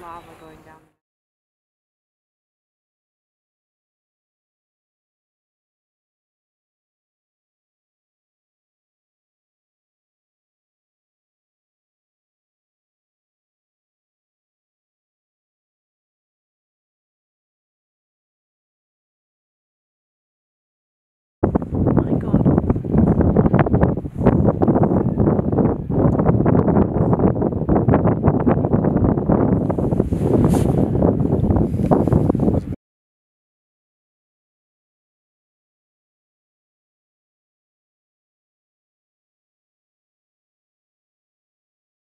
lava going down.